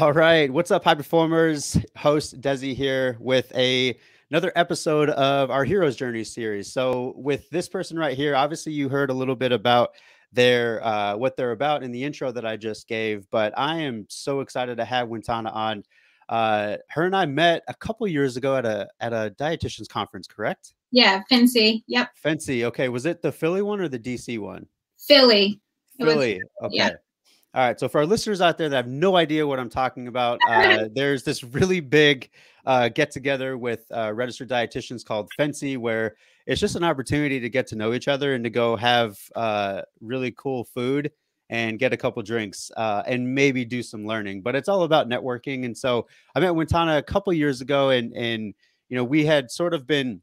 All right, what's up, high performers? Host Dezi here with a another episode of our Heroes Journey series. So, with this person right here, obviously you heard a little bit about their uh, what they're about in the intro that I just gave, but I am so excited to have Wintana on. Uh, her and I met a couple years ago at a at a dietitians conference, correct? Yeah, FNCE. Yep. FNCE. Okay, was it the Philly one or the DC one? Philly. Philly. okay. Yeah. All right. So for our listeners out there that have no idea what I'm talking about, uh, there's this really big uh, get together with uh, registered dietitians called FNCE, where it's just an opportunity to get to know each other and to go have uh, really cool food and get a couple drinks uh, and maybe do some learning. But it's all about networking. And so I met Wintana a couple years ago, and and you know we had sort of been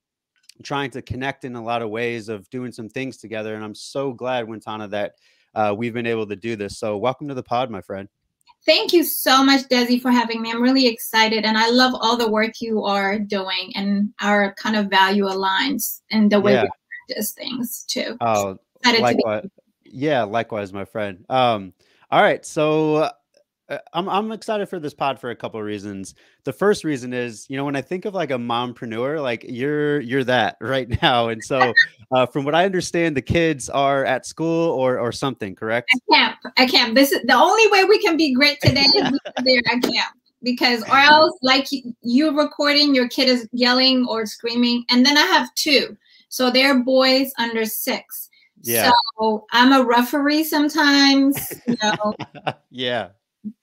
trying to connect in a lot of ways of doing some things together. And I'm so glad, Wintana, that uh, we've been able to do this. So, welcome to the pod, my friend. Thank you so much, Dezi, for having me. I'm really excited, and I love all the work you are doing, and our kind of value aligns and the way yeah. we practice things too. Oh, likewise. Yeah, likewise, my friend. Um, all right, so I'm I'm excited for this pod for a couple of reasons. The first reason is, you know, when I think of like a mompreneur, like you're you're that right now. And so, uh, from what I understand, the kids are at school or or something, correct? I can't. I can't. This is the only way we can be great today. is there I can't because or else like you recording, your kid is yelling or screaming, and then I have two, so they're boys under six. Yeah. So I'm a referee sometimes. You know. yeah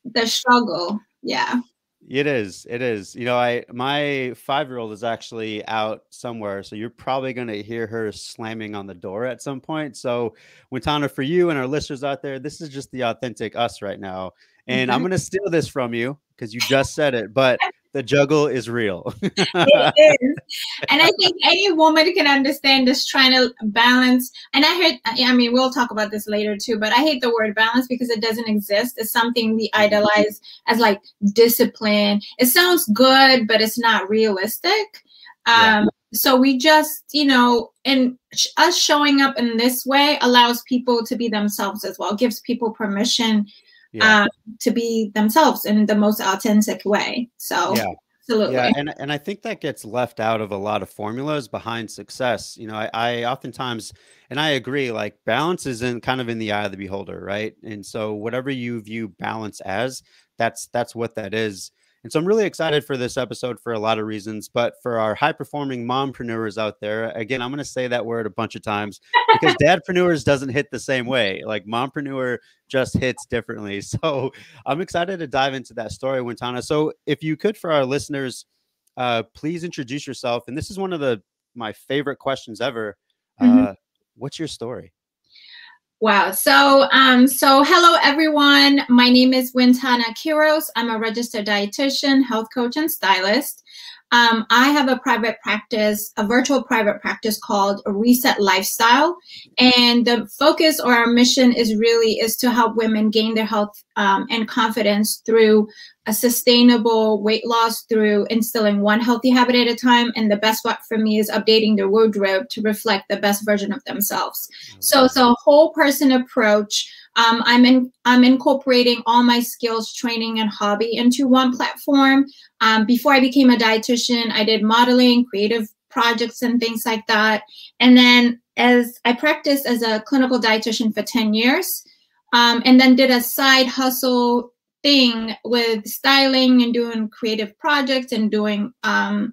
the struggle. Yeah. It is. It is. You know, I my five year old is actually out somewhere, so you're probably going to hear her slamming on the door at some point. So, Wintana, for you and our listeners out there, this is just the authentic us right now, and I'm mm-hmm. going to steal this from you because you just said it. But the juggle is real. it is. And I think any woman can understand this trying to balance. And I heard, I mean, we'll talk about this later too, but I hate the word balance because it doesn't exist. It's something we idolize as like discipline. It sounds good, but it's not realistic. Um, yeah. So we just, you know, and us showing up in this way allows people to be themselves as well, gives people permission yeah. um, to be themselves in the most authentic way. So yeah. Absolutely. Yeah, and, and I think that gets left out of a lot of formulas behind success. You know, I, I oftentimes, and I agree, like balance is in kind of in the eye of the beholder, right? And so whatever you view balance as, that's that's what that is. And so I'm really excited for this episode for a lot of reasons. But for our high performing mompreneurs out there, again, I'm going to say that word a bunch of times because dadpreneurs doesn't hit the same way. Like mompreneur just hits differently. So I'm excited to dive into that story, Wintana. So if you could, for our listeners, uh, please introduce yourself. And this is one of the my favorite questions ever. Mm-hmm. Uh, what's your story? Wow. So, um, so hello everyone. My name is Wintana Kiros. I'm a registered dietitian, health coach, and stylist. Um, I have a private practice, a virtual private practice called Reset Lifestyle, and the focus or our mission is really is to help women gain their health um, and confidence through a sustainable weight loss through instilling one healthy habit at a time. And the best part for me is updating their wardrobe to reflect the best version of themselves. So it's a whole person approach. Um, I'm in, I'm incorporating all my skills, training, and hobby into one platform. Um, before I became a dietitian, I did modeling, creative projects, and things like that. And then as I practiced as a clinical dietitian for 10 years, um, and then did a side hustle thing with styling and doing creative projects and doing um,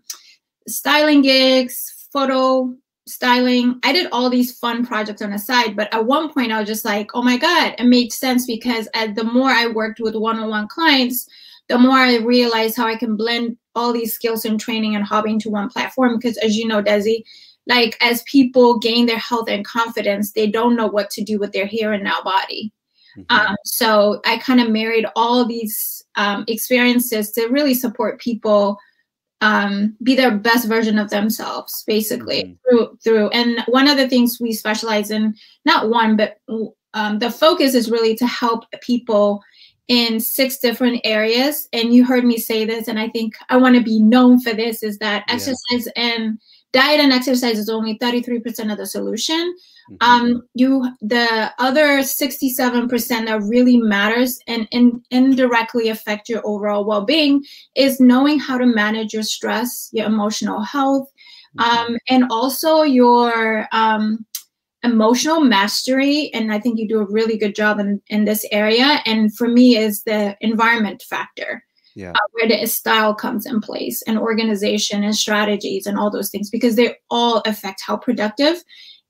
styling gigs, photo styling. I did all these fun projects on the side, but at one point I was just like, oh my God, it made sense because as the more I worked with one-on-one clients, the more I realized how I can blend all these skills and training and hobby into one platform. Because as you know, Dezi, like as people gain their health and confidence, they don't know what to do with their here and now body. Mm-hmm. Um, so I kind of married all these um, experiences to really support people um, be their best version of themselves, basically mm-hmm. through through. And one of the things we specialize in, not one, but um, the focus is really to help people in six different areas. And you heard me say this, and I think I want to be known for this: is that exercise and diet and exercise is only 33% of the solution. Mm-hmm. Um, you the other 67% that really matters and in, indirectly affect your overall well-being is knowing how to manage your stress, your emotional health, mm-hmm. um, and also your um, emotional mastery and i think you do a really good job in, in this area and for me is the environment factor yeah. Uh, where the style comes in place and organization and strategies and all those things because they all affect how productive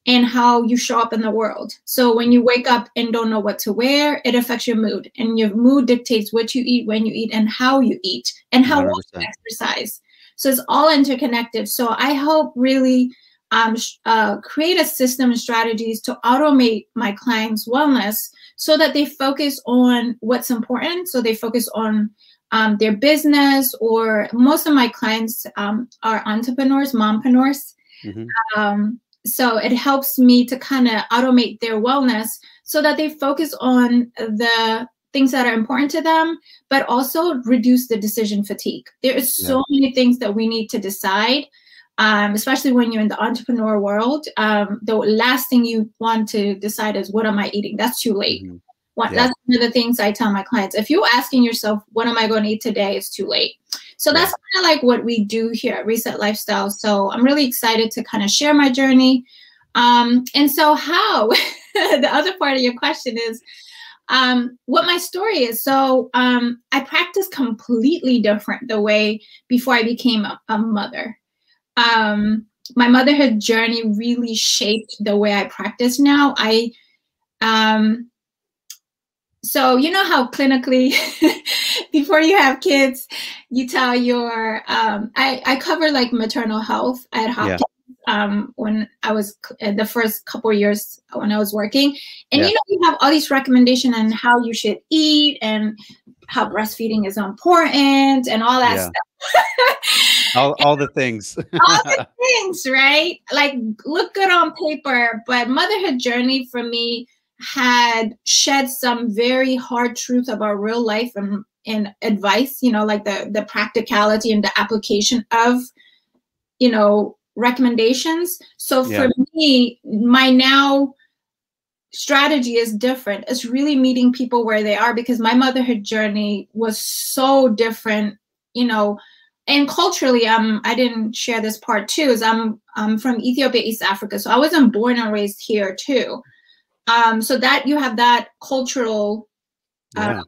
and how you show up in the world. So when you wake up and don't know what to wear, it affects your mood. And your mood dictates what you eat, when you eat, and how you eat, and how you exercise. So it's all interconnected. So I hope really um, uh, create a system and strategies to automate my clients' wellness so that they focus on what's important. So they focus on um, their business, or most of my clients um, are entrepreneurs, mompreneurs. Mm-hmm. Um, so it helps me to kind of automate their wellness so that they focus on the things that are important to them, but also reduce the decision fatigue. There is so yeah. many things that we need to decide um, especially when you're in the entrepreneur world, um, the last thing you want to decide is what am I eating? That's too late. Mm-hmm. Yeah. That's one of the things I tell my clients. If you're asking yourself, what am I going to eat today? It's too late. So yeah. that's kind of like what we do here at Reset Lifestyle. So I'm really excited to kind of share my journey. Um, and so, how the other part of your question is um, what my story is. So um, I practice completely different the way before I became a, a mother um, my motherhood journey really shaped the way I practice now. I, um, so you know how clinically, before you have kids, you tell your, um, I, I cover like maternal health at Hopkins. Yeah. Um, when I was uh, the first couple years when I was working, and yeah. you know you have all these recommendations on how you should eat and how breastfeeding is important and all that yeah. stuff. all, all the things all the things right like look good on paper but motherhood journey for me had shed some very hard truth about real life and, and advice you know like the the practicality and the application of you know recommendations so for me my now strategy is different it's really meeting people where they are because my motherhood journey was so different you know and culturally, um, I didn't share this part too. Is I'm I'm from Ethiopia, East Africa, so I wasn't born and raised here too. Um, so that you have that cultural uh, yeah.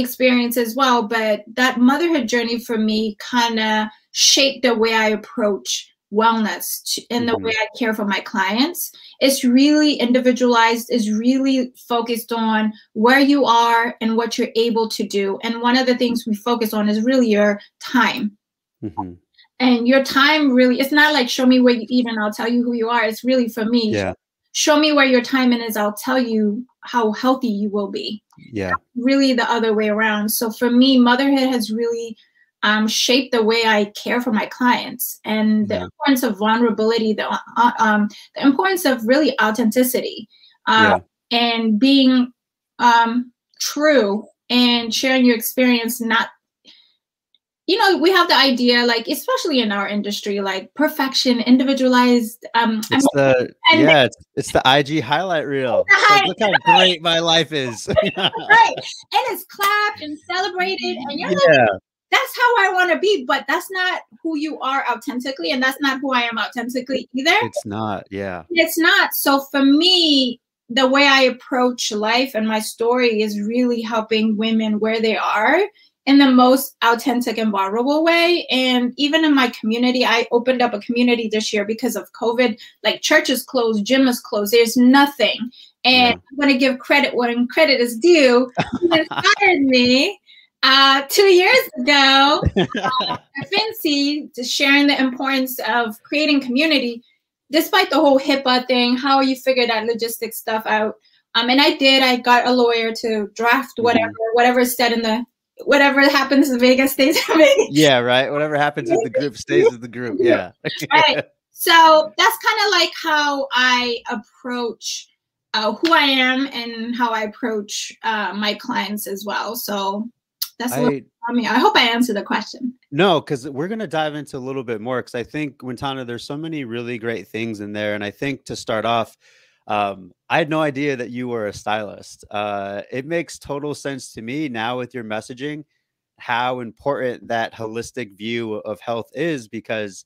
experience as well. But that motherhood journey for me kind of shaped the way I approach wellness to, and mm-hmm. the way I care for my clients. It's really individualized, is really focused on where you are and what you're able to do. And one of the things we focus on is really your time. Mm-hmm. And your time really, it's not like show me where you eat and I'll tell you who you are. It's really for me. Yeah. Show me where your time is, I'll tell you how healthy you will be. Yeah. Really the other way around. So for me, motherhood has really um, shaped the way I care for my clients and the importance of vulnerability, the, uh, um, the importance of really authenticity uh, yeah. and being um, true and sharing your experience, not you know we have the idea like especially in our industry like perfection individualized um it's I mean, the yeah it's, it's, the ig highlight reel. Like, look how great my life is. Right. And it's clapped and celebrated and you're yeah. like that's how i want to be but that's not who you are authentically and that's not who i am authentically either. It's not yeah. It's not. So for me the way i approach life and my story is really helping women where they are in the most authentic and vulnerable way. And even in my community, I opened up a community this year because of COVID. Like church is closed, gym is closed, there's nothing. And yeah. I'm going to give credit when credit is due. You inspired me uh, two years ago uh, Vinci sharing the importance of creating community, despite the whole HIPAA thing, how you figure that logistics stuff out. Um, and I did. I got a lawyer to draft whatever, mm-hmm. whatever is said in the whatever happens in Vegas stays in Vegas. Yeah, right. Whatever happens in the group stays in the group. Yeah. right. So that's kind of like how I approach uh, who I am and how I approach uh, my clients as well. So that's I, I mean, I hope I answered the question. No, because we're going to dive into a little bit more because I think, Wintana, there's so many really great things in there. And I think to start off, um, I had no idea that you were a stylist. Uh, it makes total sense to me now with your messaging how important that holistic view of health is because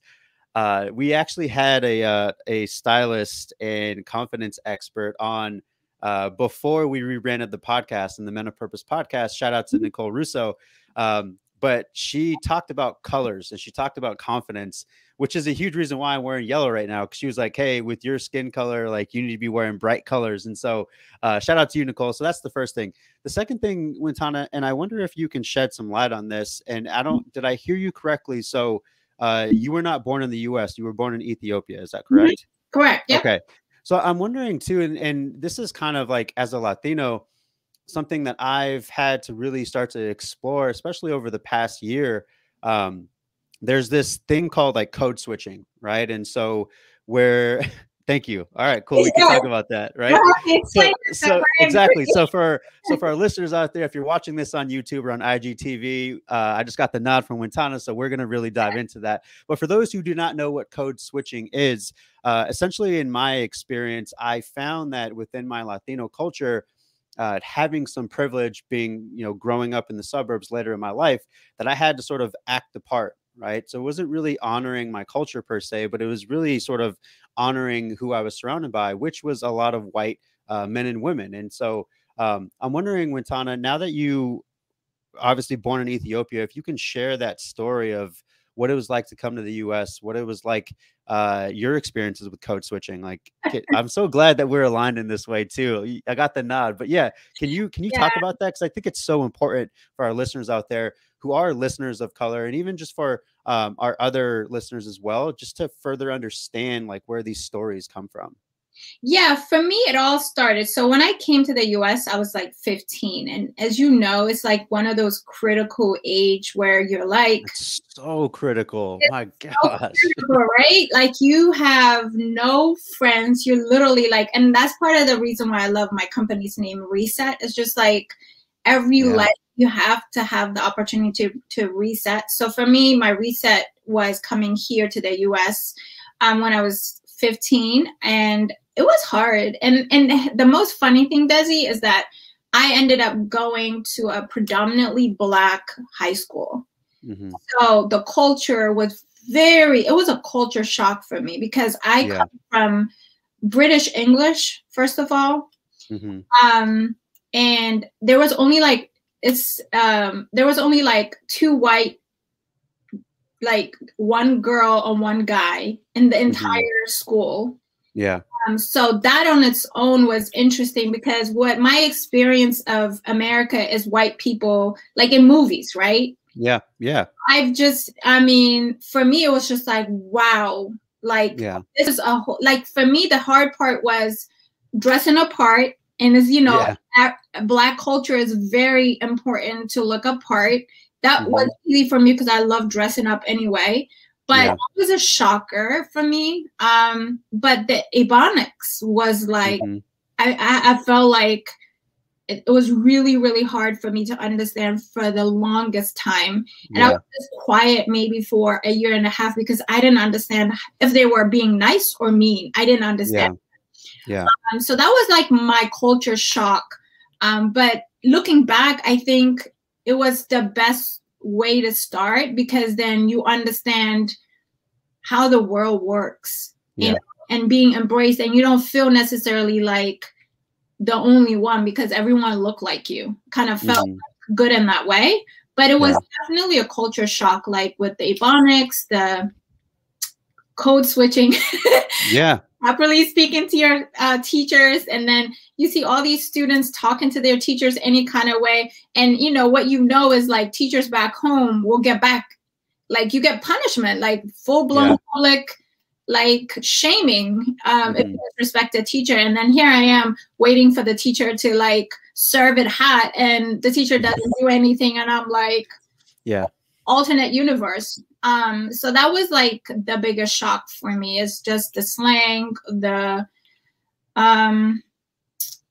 uh, we actually had a uh, a stylist and confidence expert on uh, before we rebranded the podcast and the Men of Purpose podcast. Shout out to mm-hmm. Nicole Russo. Um, but she talked about colors and she talked about confidence, which is a huge reason why I'm wearing yellow right now. Cause she was like, Hey, with your skin color, like you need to be wearing bright colors. And so, uh, shout out to you, Nicole. So that's the first thing. The second thing, Wintana, and I wonder if you can shed some light on this. And I don't, mm-hmm. did I hear you correctly? So, uh, you were not born in the US, you were born in Ethiopia. Is that mm-hmm. correct? Correct. Yep. Okay. So I'm wondering too, and, and this is kind of like as a Latino, something that I've had to really start to explore, especially over the past year. Um, there's this thing called like code switching, right? And so where thank you. All right, cool. We can talk about that, right? So, so exactly. So for so for our listeners out there, if you're watching this on YouTube or on IGTV, uh, I just got the nod from Wintana, so we're going to really dive into that. But for those who do not know what code switching is, uh, essentially, in my experience, I found that within my Latino culture, uh, having some privilege being you know growing up in the suburbs later in my life that i had to sort of act the part right? So it wasn't really honoring my culture per se but it was really sort of honoring who i was surrounded by which was a lot of white uh, men and women. And so um, i'm wondering wintana now that you obviously born in ethiopia if you can share that story of what it was like to come to the us what it was like uh, your experiences with code switching. Like, I'm so glad that we're aligned in this way too. I got the nod, but yeah, can you can you yeah. talk about that? Because I think it's so important for our listeners out there who are listeners of color, and even just for um, our other listeners as well, just to further understand like where these stories come from. Yeah, for me, it all started. So when I came to the US, I was like 15. And as you know, it's like one of those critical age where you're like so critical. My gosh. So critical, right? Like you have no friends. You're literally like, and that's part of the reason why I love my company's name, Reset. It's just like every yeah. life you have to have the opportunity to, to reset. So for me, my reset was coming here to the US um, when I was 15 and it was hard. And and the most funny thing, Dezi, is that I ended up going to a predominantly black high school. Mm-hmm. So the culture was very it was a culture shock for me because I yeah. come from British English, first of all. Mm-hmm. Um, and there was only like it's um there was only like two white like one girl and one guy in the mm-hmm. entire mm-hmm. school yeah. Um, so that on its own was interesting because what my experience of America is white people, like in movies, right? Yeah. Yeah. I've just, I mean, for me, it was just like, wow, like yeah. this is a whole, like for me, the hard part was dressing apart. And as you know, yeah. black culture is very important to look apart. That mm-hmm. was easy for me because I love dressing up anyway but yeah. it was a shocker for me. Um, but the Ebonics was like, mm-hmm. I, I, I, felt like it, it, was really, really hard for me to understand for the longest time. And yeah. I was just quiet maybe for a year and a half because I didn't understand if they were being nice or mean. I didn't understand. Yeah. yeah. Um, so that was like my culture shock. Um, but looking back, I think it was the best way to start because then you understand how the world works yeah. and, and being embraced and you don't feel necessarily like the only one because everyone looked like you kind of felt mm-hmm. good in that way but it was yeah. definitely a culture shock like with the ebonics the code switching yeah properly speaking to your uh, teachers and then you see all these students talking to their teachers any kind of way and you know what you know is like teachers back home will get back. Like you get punishment like full-blown yeah. public like shaming um, mm-hmm. if you disrespect a teacher. And then here i am waiting for the teacher to like serve it hot and the teacher doesn't do anything and i'm like yeah. alternate universe um, so that was like the biggest shock for me is just the slang, the um,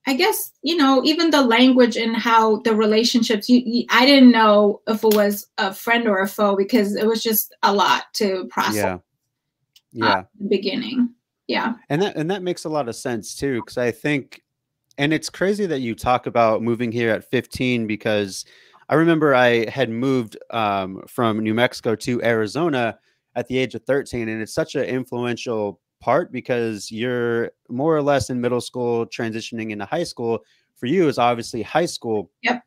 I guess you know even the language and how the relationships. You, you, I didn't know if it was a friend or a foe because it was just a lot to process. Yeah. Yeah. Beginning. Yeah. And that and that makes a lot of sense too because I think, and it's crazy that you talk about moving here at 15 because I remember I had moved um, from New Mexico to Arizona at the age of 13, and it's such an influential part because you're more or less in middle school transitioning into high school. For you is obviously high school. Yep.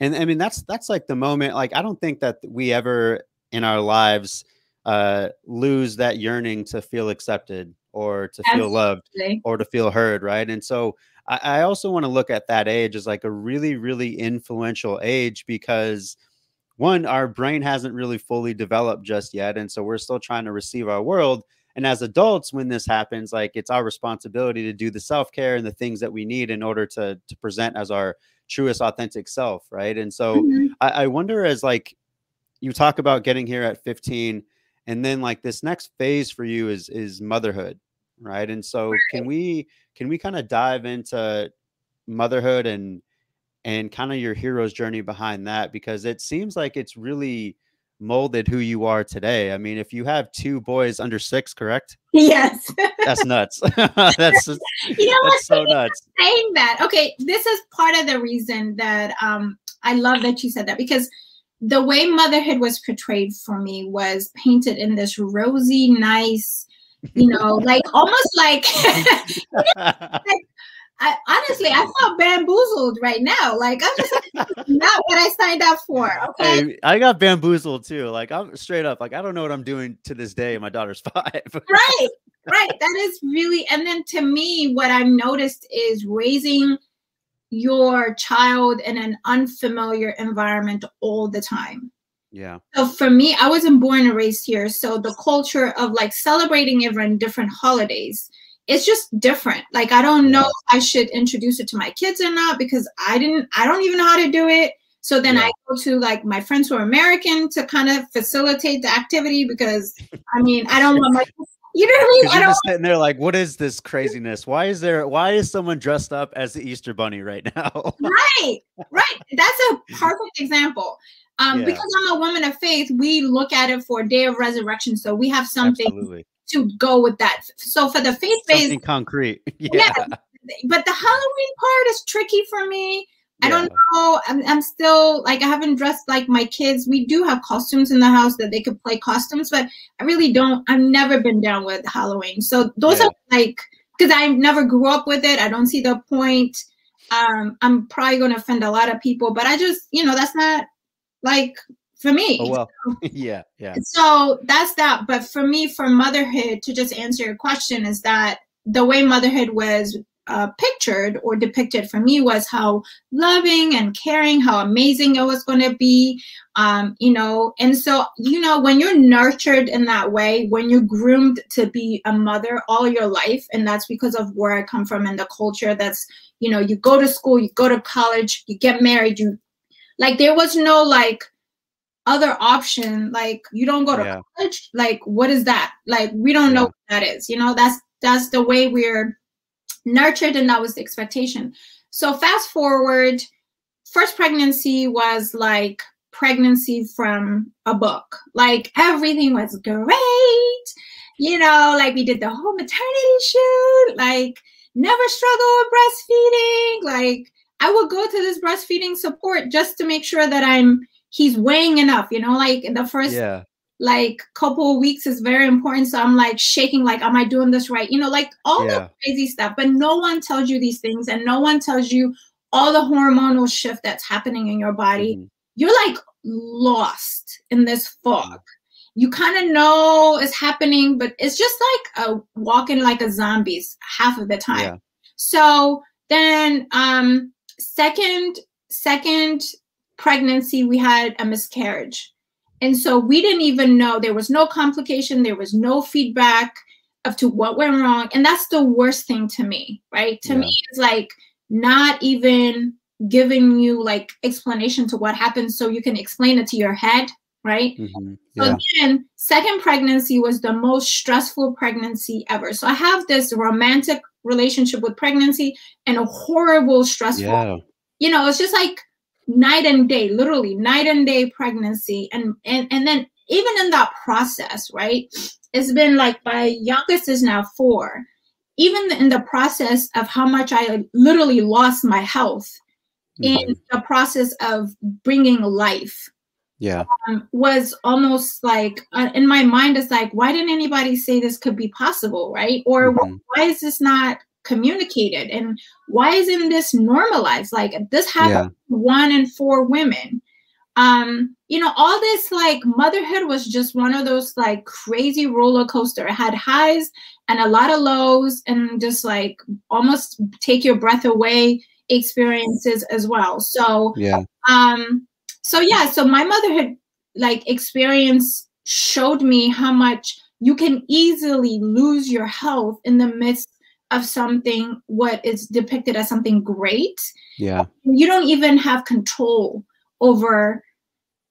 And i mean that's that's like the moment like i don't think that we ever in our lives uh lose that yearning to feel accepted or to Absolutely. feel loved or to feel heard right? And so I, I also want to look at that age as like a really really influential age because one our brain hasn't really fully developed just yet and so we're still trying to receive our world and as adults, when this happens, like it's our responsibility to do the self care and the things that we need in order to to present as our truest, authentic self, right? And so mm-hmm. I, I wonder as like you talk about getting here at 15, and then like this next phase for you is is motherhood, right? And so can we can we kind of dive into motherhood and and kind of your hero's journey behind that because it seems like it's really molded who you are today. I mean, if you have two boys under six, correct? Yes. that's nuts. that's just, you know that's so nuts. Saying that, okay, this is part of the reason that um, I love that you said that because the way motherhood was portrayed for me was painted in this rosy, nice, you know, like almost like, like I honestly, I felt bamboozled right now. Like I'm just not what I signed up for. Okay. Hey, I got bamboozled too. Like I'm straight up. Like I don't know what I'm doing to this day. My daughter's five. right. Right. That is really. And then to me, what I've noticed is raising your child in an unfamiliar environment all the time. Yeah. So for me, I wasn't born and raised here. So the culture of like celebrating even different holidays it's just different. Like I don't know if I should introduce it to my kids or not because I didn't I don't even know how to do it. So then yeah. I go to like my friends who are American to kind of facilitate the activity because I mean I don't want my you know what I mean? I you're just sitting there like, what is this craziness? Why is there why is someone dressed up as the Easter bunny right now? right, right. That's a perfect example. Um, yeah. because I'm a woman of faith, we look at it for day of resurrection. So we have something Absolutely to go with that. So for the faith based, concrete, yeah. yeah. But the Halloween part is tricky for me. I don't know. I'm, I'm still like I haven't dressed like my kids. We do have costumes in the house that they could play costumes, but I really don't. I've never been down with Halloween. So those yeah. are like because I never grew up with it. I don't see the point. Um, I'm probably going to offend a lot of people, but I just you know that's not like for me. Oh, well, yeah, yeah. So that's that. But for me, for motherhood, to just answer your question, is that the way motherhood was uh, pictured or depicted for me was how loving and caring, how amazing it was going to be, um, you know. And so, you know, when you're nurtured in that way, when you're groomed to be a mother all your life, and that's because of where I come from and the culture that's, you know, you go to school, you go to college, you get married, you like, there was no like, other option. Like you don't go to yeah. college? Like what is that? Like we don't yeah. know what that is you know? That's that's the way we're nurtured and that was the expectation. So fast forward first pregnancy was like pregnancy from a book. Like everything was great you know? Like we did the whole maternity shoot like never struggle with breastfeeding like i will go to this breastfeeding support just to make sure that i'm he's weighing enough, you know, like in the first yeah. like couple of weeks is very important. So I'm like shaking, like, am I doing this right? You know, like all yeah. the crazy stuff. But no one tells you these things, and no one tells you all the hormonal shift that's happening in your body. Mm-hmm. You're like lost in this fog. You kind of know it's happening, but it's just like a walking like a zombies half of the time. Yeah. So then um second second pregnancy, we had a miscarriage. And so we didn't even know there was no complication, there was no feedback of to what went wrong. And that's the worst thing to me, right? To yeah. me, it's like not even giving you like explanation to what happened so you can explain it to your head, right? Mm-hmm. Yeah. So then, second pregnancy was the most stressful pregnancy ever. So I have this romantic relationship with pregnancy and a horrible stressful. Yeah. You know, it's just like night and day, literally night and day pregnancy, and and and then even in that process, right? It's been like my youngest is now four. Even in the process of how much I literally lost my health mm-hmm. in the process of bringing life yeah. Um, was almost like uh, in my mind it's like why didn't anybody say this could be possible right? Or mm-hmm. why is this not communicated? And why isn't this normalized? Like this happens yeah. one in four women. Um you know all this like motherhood was just one of those like crazy roller coaster. It had highs and a lot of lows and just like almost take your breath away experiences as well. So yeah. um so yeah so my motherhood like experience showed me how much you can easily lose your health in the midst of something what is depicted as something great. Yeah. You don't even have control over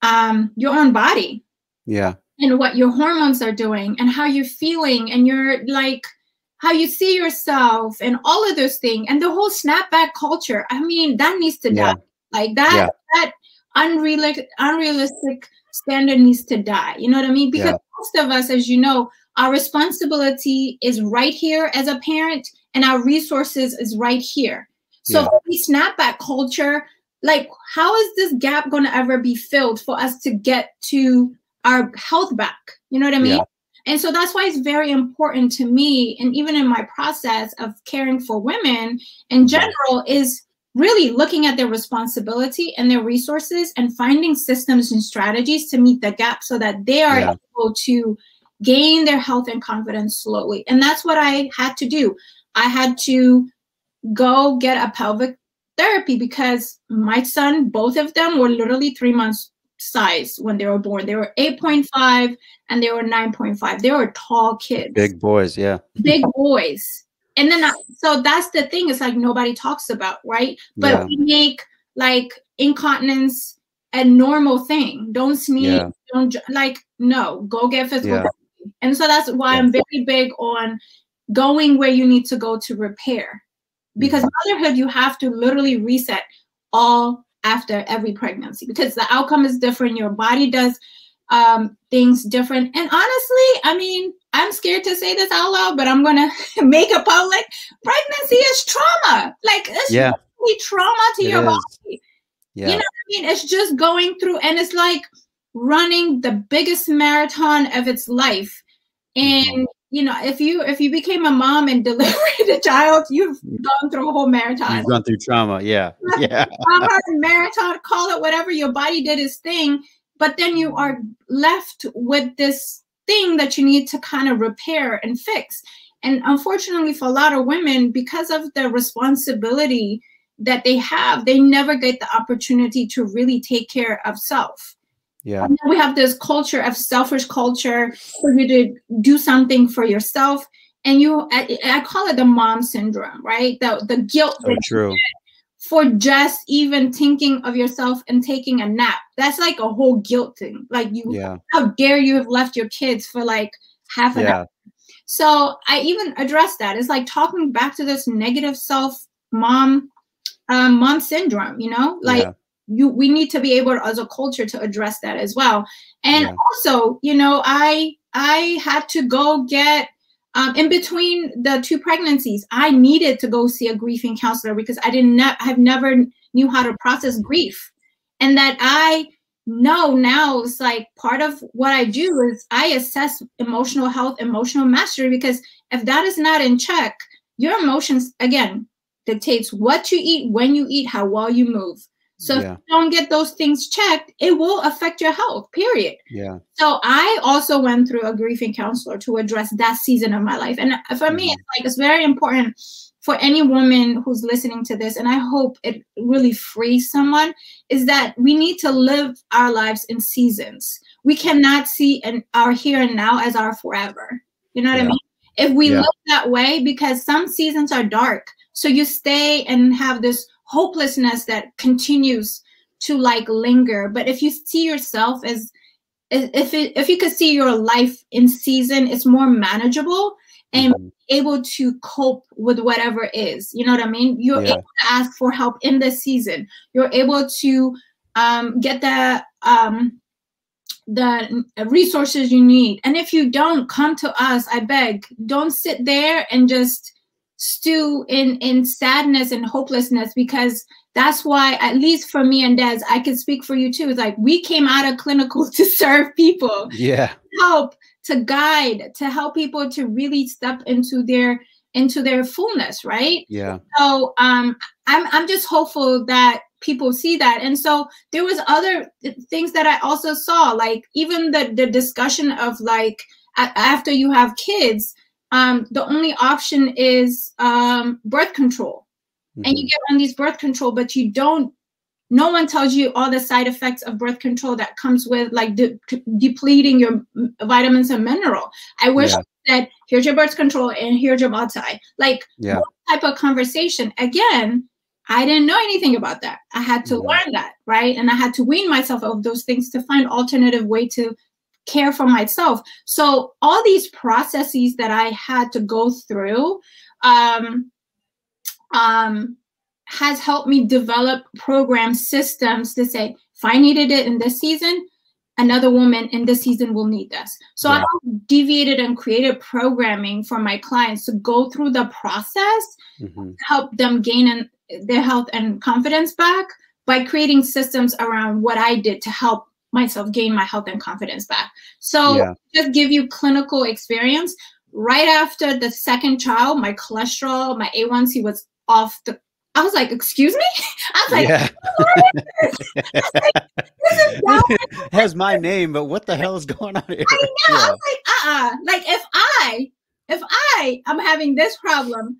um, your own body. Yeah. And what your hormones are doing and how you're feeling and you're like how you see yourself and all of those things and the whole snapback culture. I mean that needs to yeah. die. Like that yeah. that unrealistic unrealistic standard needs to die you know what i mean because yeah. most of us as you know our responsibility is right here as a parent and our resources is right here so yeah. we snapback culture like how is this gap going to ever be filled for us to get to our health back you know what i mean yeah. and so that's why it's very important to me and even in my process of caring for women in mm-hmm. general is really looking at their responsibility and their resources and finding systems and strategies to meet the gap so that they are yeah. able to gain their health and confidence slowly. And that's what I had to do. I had to go get a pelvic therapy because my son, both of them were literally three months size when they were born. They were 8.5 and they were 9.5. They were tall kids. Big boys, yeah. Big boys and then so that's the thing it's like nobody talks about right but yeah. we make like incontinence a normal thing don't sneeze yeah. don't like no go get physical yeah. and so that's why i'm very big on going where you need to go to repair because motherhood you have to literally reset all after every pregnancy because the outcome is different your body does um, things different. And honestly, I mean, I'm scared to say this out loud, but I'm gonna make a public. Pregnancy is trauma. Like it's yeah. really trauma to it your is. body. Yeah. You know what I mean? It's just going through, and it's like running the biggest marathon of its life. And mm-hmm. you know, if you if you became a mom and delivered a child, you've gone through a whole marathon. You've gone through trauma, yeah, yeah. marathon, call it whatever. Your body did its thing, but then you are left with this thing that you need to kind of repair and fix. And unfortunately for a lot of women because of the responsibility that they have they never get the opportunity to really take care of self. Yeah. We have this culture of selfish culture for you to do something for yourself. And you I, I call it the mom syndrome right? The the guilt so true for just even thinking of yourself and taking a nap. That's like a whole guilt thing. Like you yeah. how dare you have left your kids for like half an yeah. hour. So I even address that. It's like talking back to this negative self mom um, mom syndrome, you know? Like yeah. you we need to be able as a culture to address that as well. And also, you know, I I had to go get um, in between the two pregnancies, I needed to go see a grieving counselor because I didn't ne- have never knew how to process grief, and that I know now is like part of what I do is I assess emotional health, emotional mastery because if that is not in check, your emotions again dictates what you eat, when you eat, how well you move. So yeah. if you don't get those things checked, it will affect your health, period. Yeah. So I also went through a grieving counselor to address that season of my life. And for mm-hmm. me, it's like it's very important for any woman who's listening to this, and I hope it really frees someone, is that we need to live our lives in seasons. We cannot see an, our here and now as our forever. You know what yeah. I mean? If we yeah. look that way, because some seasons are dark. So you stay and have this hopelessness that continues to like linger. But if you see yourself as if it, if you could see your life in season, it's more manageable and mm-hmm. able to cope with whatever is. You know what I mean? You're yeah. able to ask for help in the season. You're able to um, get the um, the resources you need. And if you don't, come to us. I beg. Don't sit there and just stew in in sadness and hopelessness because that's why at least for me and Dezi i can speak for you too. It's like we came out of clinical to serve people yeah. help to guide to help people to really step into their into their fullness right? Yeah. So um i'm i'm just hopeful that people see that. And so there was other things that i also saw like even the the discussion of like after you have kids um the only option is um birth control mm-hmm. and you mm-hmm. get on these birth control but you don't no one tells you all the side effects of birth control that comes with like de- depleting your vitamins and mineral. I wish yeah. that here's your birth control and here's your multi. Like yeah. type of conversation. Again, I didn't know anything about that. I had to learn that, right? And I had to wean myself of those things to find alternative way to care for myself. So all these processes that I had to go through, um, um, has helped me develop program systems to say, if I needed it in this season, another woman in this season will need this. So yeah. I deviated and created programming for my clients to go through the process, mm-hmm. help them gain an, their health and confidence back by creating systems around what I did to help myself gain my health and confidence back. So yeah. just give you clinical experience. Right after the second child, my cholesterol, my A1C was off the I was like, excuse me? I was like, yeah. like has my name, but what the hell is going on here? I know. Yeah. I was like, uh-uh. Like if I, if I am having this problem,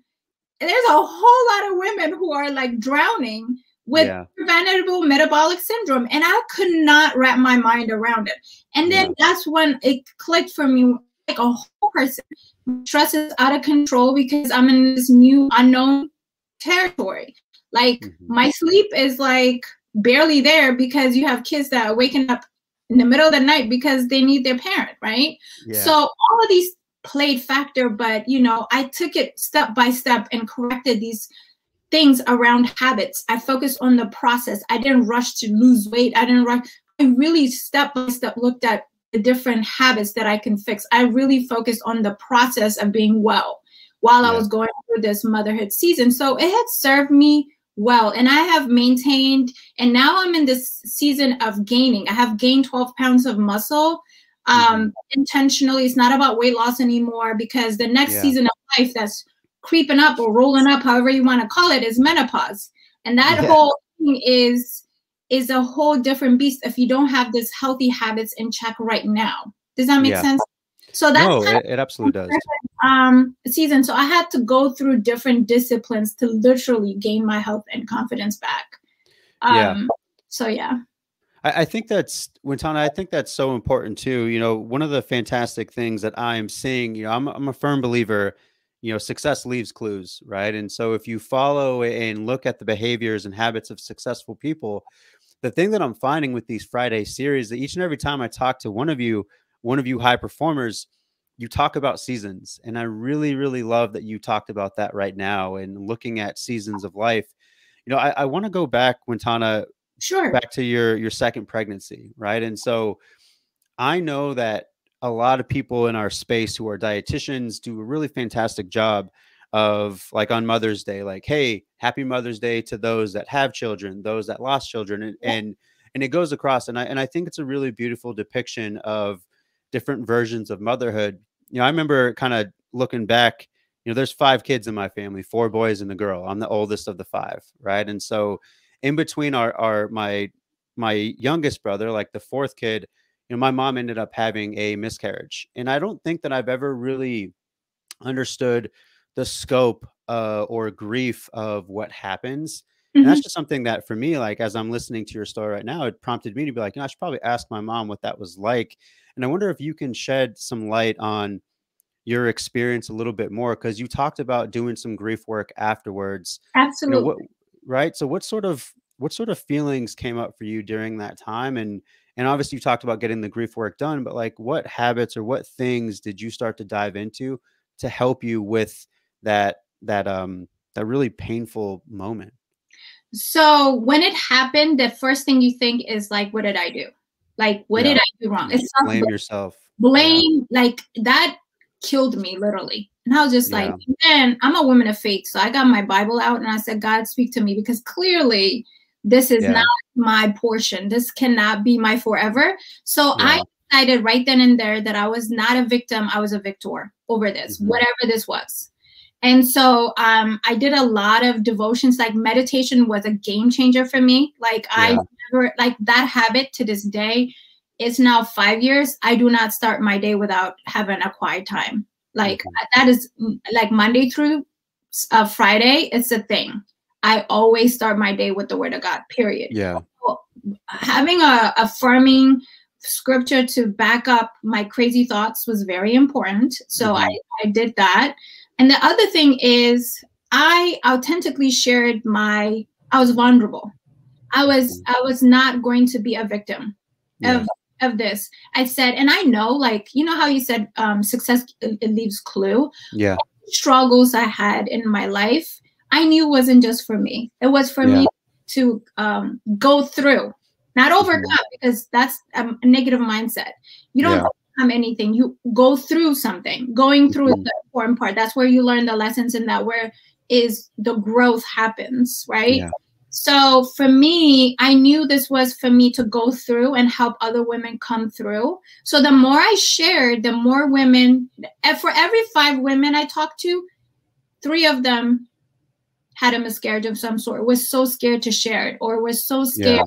there's a whole lot of women who are like drowning with yeah. preventable metabolic syndrome. And I could not wrap my mind around it. And then yeah. that's when it clicked for me like a whole person. Stress is out of control because I'm in this new unknown territory. Like mm-hmm. my sleep is like barely there because you have kids that are waking up in the middle of the night because they need their parent, right? Yeah. So all of these played factor, but you know, I took it step by step and corrected these things around habits. I focused on the process. I didn't rush to lose weight. I didn't rush. I really step by step looked at the different habits that I can fix. I really focused on the process of being well while yeah. I was going through this motherhood season. So it had served me well. And I have maintained, and now I'm in this season of gaining. I have gained 12 pounds of muscle um, mm-hmm. intentionally. It's not about weight loss anymore because the next yeah. season of life that's creeping up or rolling up, however you want to call it, is menopause. And that yeah. whole thing is is a whole different beast if you don't have this healthy habits in check right now. Does that make yeah. sense? So that's no, it, it, absolutely does. Um, season. So I had to go through different disciplines to literally gain my health and confidence back. Um, yeah. So yeah. I, I think that's Wintana. I think that's so important too. You know, one of the fantastic things that I am seeing. You know, I'm I'm a firm believer. You know, success leaves clues, right? And so if you follow and look at the behaviors and habits of successful people, the thing that I'm finding with these Friday series that each and every time I talk to one of you one of you high performers, you talk about seasons. And I really, really love that you talked about that right now and looking at seasons of life. You know, I, I want to go back, Wintana, sure, back to your your second pregnancy, right? And so I know that a lot of people in our space who are dietitians do a really fantastic job of like on Mother's Day, like, hey, happy Mother's Day to those that have children, those that lost children, and and and it goes across. And I and I think it's a really beautiful depiction of different versions of motherhood. You know, I remember kind of looking back, you know, there's five kids in my family, four boys and a girl. I'm the oldest of the five, right? And so in between our our my my youngest brother, like the fourth kid, you know, my mom ended up having a miscarriage. And I don't think that I've ever really understood the scope uh, or grief of what happens. Mm-hmm. And that's mm-hmm. just something that for me, like as I'm listening to your story right now, it prompted me to be like, you know, I should probably ask my mom what that was like and I wonder if you can shed some light on your experience a little bit more because you talked about doing some grief work afterwards. Absolutely. You know, what, right. So, what sort of what sort of feelings came up for you during that time and and obviously you talked about getting the grief work done but like what habits or what things did you start to dive into to help you with that that um that really painful moment so when it happened the first thing you think is like what did i do like what yeah. did i do wrong it's blame yourself blame yeah. like that killed me literally and i was just yeah. like man i'm a woman of faith so i got my bible out and i said god speak to me because clearly this is not my portion this cannot be my forever so i decided right then and there that i was not a victim i was a victor over this mm-hmm. whatever this was and so um, I did a lot of devotions. Like meditation was a game changer for me. Like yeah. I never like that habit to this day. It's now five years. I do not start my day without having a quiet time. Like mm-hmm. that is like Monday through uh, Friday. It's a thing. I always start my day with the Word of God. Period. Yeah. So, having a affirming scripture to back up my crazy thoughts was very important. So mm-hmm. I, I did that. And the other thing is I authentically shared my I was vulnerable. I was I was not going to be a victim yeah. of of this. I said, and I know, like, you know how you said um success it leaves clue. Yeah. Struggles I had in my life, I knew wasn't just for me. It was for yeah. me to um go through, not overcome, mm-hmm. because that's a negative mindset. You don't yeah overcome anything. You go through something. Going through mm-hmm. is the important part. That's where you learn the lessons and that where is the growth happens, right? Yeah. So for me, I knew this was for me to go through and help other women come through. So the more I shared, the more women, for every five women I talked to, three of them had a miscarriage of some sort, was so scared to share it, or was so scared yeah.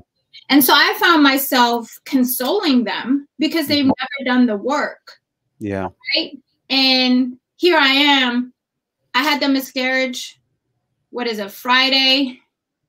And so I found myself consoling them because they've mm-hmm. never done the work. Yeah. Right. And here I am. I had the miscarriage. What is it, Friday?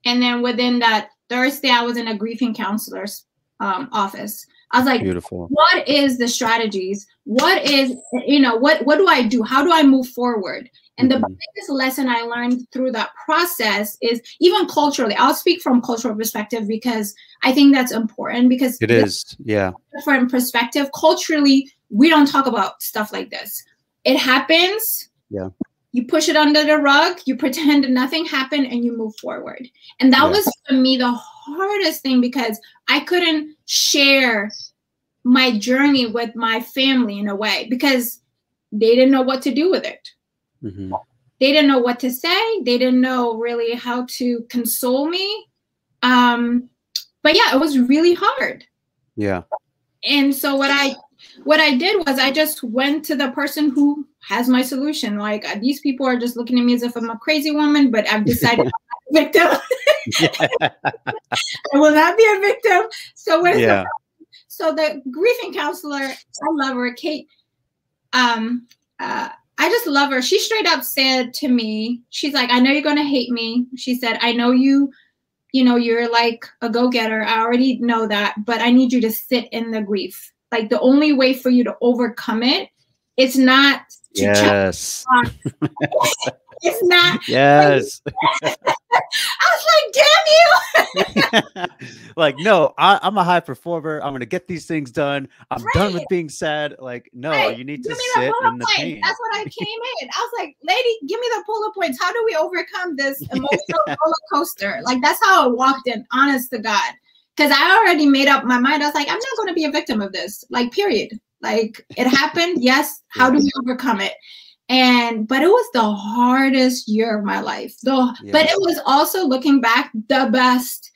And then within that Thursday, I was in a grieving counselor's um, office. I was like, beautiful. What is the strategies? What is, you know, what what do I do? How do I move forward? And the mm-hmm. biggest lesson I learned through that process is even culturally, I'll speak from cultural perspective because I think that's important because it is, yeah. Different perspective. Culturally, we don't talk about stuff like this. It happens. Yeah. You push it under the rug, you pretend nothing happened, and you move forward. And that yeah. was for me the hardest thing because I couldn't share my journey with my family in a way because they didn't know what to do with it Mm-hmm. They didn't know what to say. They didn't know really how to console me. Um, but yeah, it was really hard. Yeah. And so what I what I did was I just went to the person who has my solution. Like uh, these people are just looking at me as if I'm a crazy woman, but I've decided I'm a victim. I will not be a victim. So yeah. the so the grieving counselor, I love her, Kate. Um, uh, I just love her. She straight up said to me, she's like, I know you're going to hate me. She said, I know you, you know, you're like a go getter. I already know that, but I need you to sit in the grief. Like the only way for you to overcome it, it's not to yes. it's not. Yes. I was like, damn you. like, no, I, am a high performer. I'm gonna get these things done. I'm right. done with being sad. Like, no, right. you need give to sit in the pain. That's what I came in. I was like, lady, give me the bullet points. How do we overcome this emotional roller coaster? Like, that's how I walked in, honest to God. Because I already made up my mind. I was like, I'm not gonna be a victim of this. Like, period. Like it happened. Yes. How do we overcome it? And but it was the hardest year of my life though yeah. but it was also looking back the best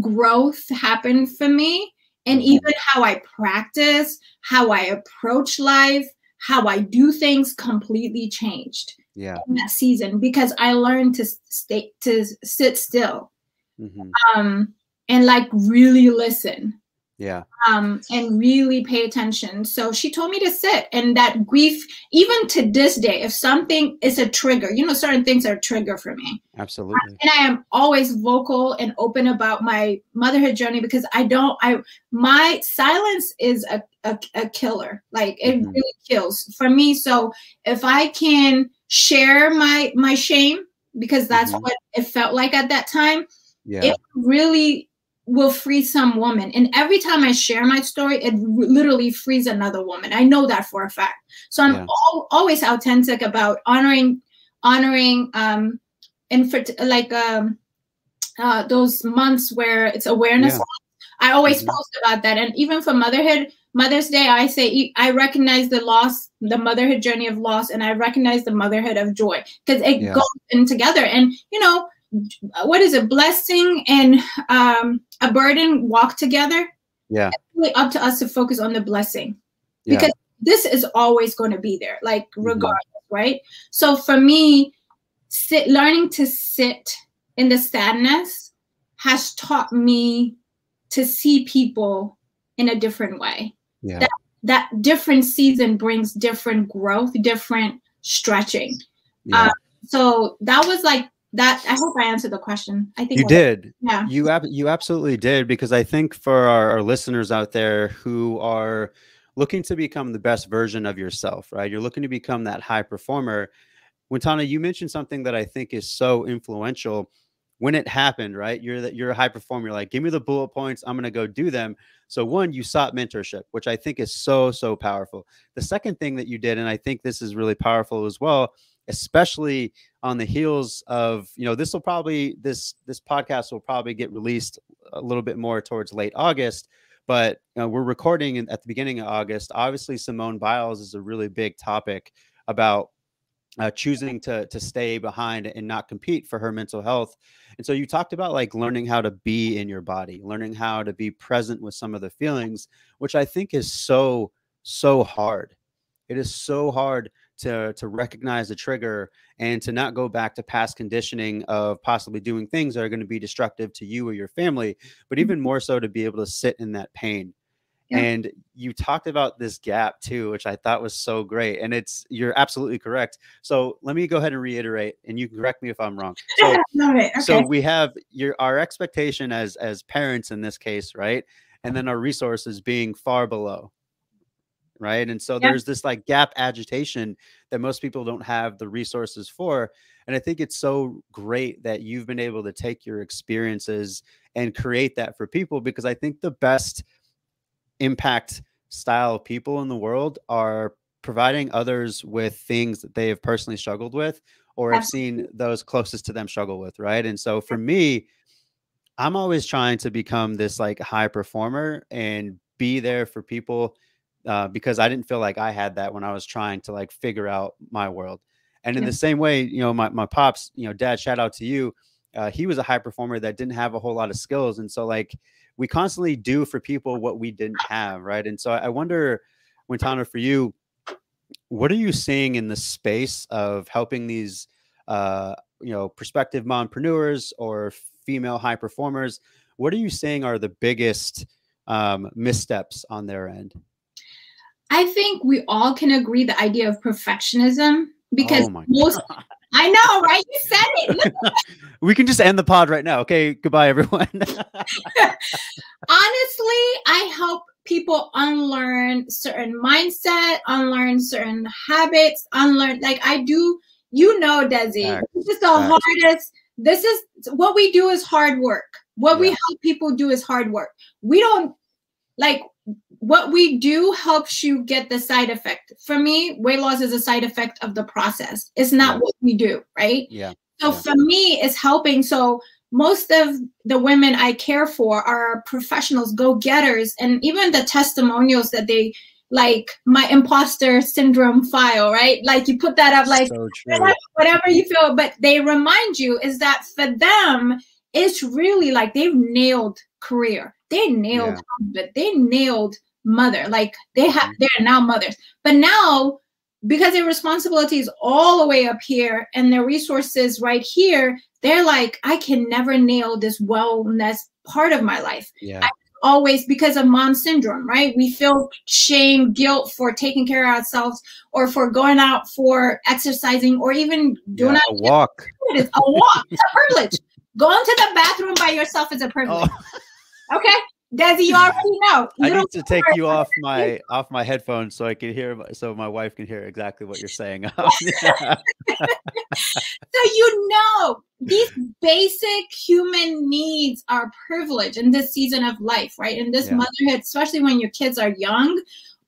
growth happened for me and mm-hmm. even how i practice how i approach life how i do things completely changed yeah in that season because i learned to stay to sit still mm-hmm. um and like really listen yeah um and really pay attention so she told me to sit and that grief even to this day if something is a trigger you know certain things are a trigger for me absolutely and i am always vocal and open about my motherhood journey because i don't i my silence is a, a, a killer like it mm-hmm. really kills for me so if i can share my my shame because that's mm-hmm. what it felt like at that time yeah. it really will free some woman. And every time I share my story, it literally frees another woman. I know that for a fact. So I'm yeah. al- always authentic about honoring, honoring, um, infert- like um, uh, those months where it's awareness. Yeah. I always mm-hmm. post about that, and even for motherhood, Mother's Day, I say I recognize the loss, the motherhood journey of loss, and I recognize the motherhood of joy because it yeah. goes in together. And you know, what is it? Blessing and um, a burden walk together. Yeah. It's really up to us to focus on the blessing yeah. because this is always going to be there, like mm-hmm. regardless, mm-hmm. right? So for me, sit learning to sit in the sadness has taught me to see people in a different way. Yeah. That that different season brings different growth, different stretching. Yeah. Um, so that was like that i hope i answered the question. I think you did. Yeah. You ab- you absolutely did because i think for our, our, listeners out there who are looking to become the best version of yourself right? You're looking to become that high performer. Wintana, you mentioned something that i think is so influential. When it happened right? You're that you're a high performer. You're like give me the bullet points. I'm going to go do them. So one you sought mentorship which i think is so so powerful. The second thing that you did and i think this is really powerful as well especially on the heels of you know this will probably this this podcast will probably get released a little bit more towards late august but we're recording at the beginning of august. Obviously simone biles is a really big topic about uh, choosing to to stay behind and not compete for her mental health. And so you talked about like learning how to be in your body learning how to be present with some of the feelings which i think is so so hard. It is so hard to to recognize the trigger and to not go back to past conditioning of possibly doing things that are going to be destructive to you or your family but mm-hmm. even more so to be able to sit in that pain yeah. and you talked about this gap too which i thought was so great and it's you're absolutely correct so let me go ahead and reiterate and you can correct me if i'm wrong so, okay. so we have your our expectation as as parents in this case right and then our resources being far below right? And so yeah. there's this like gap agitation that most people don't have the resources for and i think it's so great that you've been able to take your experiences and create that for people because i think the best impact style people in the world are providing others with things that they have personally struggled with or have seen those closest to them struggle with right? And so for me i'm always trying to become this like high performer and be there for people uh, because I didn't feel like I had that when I was trying to like figure out my world. And in yeah. the same way, you know, my, my pops, you know, dad, shout out to you. Uh, he was a high performer that didn't have a whole lot of skills. And so, like, we constantly do for people what we didn't have. Right. And so, I wonder, Wintana, for you, what are you seeing in the space of helping these, uh, you know, prospective mompreneurs or female high performers? What are you seeing are the biggest um, missteps on their end? I think we all can agree the idea of perfectionism because oh most God. I know, right? You said it. we can just end the pod right now. Okay, goodbye, everyone. Honestly, I help people unlearn certain mindset, unlearn certain habits, unlearn like I do. You know, Dezi, this is the hardest. This is what we do is hard work. What yeah. we help people do is hard work. We don't like what we do helps you get the side effect. For me, weight loss is a side effect of the process. It's not yeah. what we do, right? Yeah. So yeah. for me, it's helping. So most of the women I care for are professionals, go getters, and even the testimonials that they like my imposter syndrome file, right? Like you put that up, like so whatever, whatever you feel, but they remind you is that for them, it's really like they've nailed career. They nailed yeah. husband. They nailed mother. Like they have, mm-hmm. they're now mothers. But now, because their responsibility is all the way up here and their resources right here, they're like, I can never nail this wellness part of my life. Yeah. I always because of mom syndrome, right? We feel shame, guilt for taking care of ourselves or for going out for exercising or even doing yeah, a walk. It is a walk. It's a privilege. Going to the bathroom by yourself is a privilege. Oh. Okay. Dezi, you already know. I need to take you off my off my headphones so I can hear so my wife can hear exactly what you're saying. so you know these basic human needs are privilege in this season of life, right? In this yeah. motherhood, especially when your kids are young.